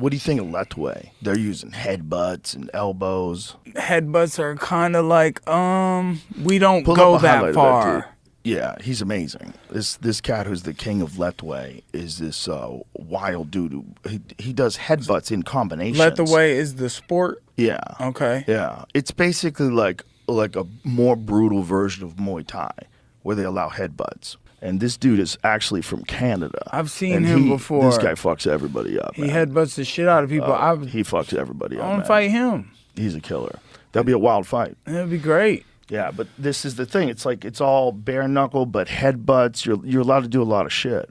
What do you think of Lethwei? They're using headbutts and elbows. Headbutts are kind of like um we don't Pull go up a highlight that far. dude. yeah, he's amazing. This this cat who's the king of Lethwei is this uh, wild dude. Who, he he does headbutts in combinations. Lethwei is the sport. Yeah. Okay. Yeah, it's basically like like a more brutal version of Muay Thai, where they allow headbutts. And this dude is actually from Canada. I've seen And him he- before. This guy fucks everybody up. He man. headbutts the shit out of people. Uh, I would he fucks everybody I up. want man. to fight him. He's a killer. That'll be a wild fight. That'd be great. Yeah, but this is the thing. It's like it's all bare knuckle, but headbutts. You're you're allowed to do a lot of shit.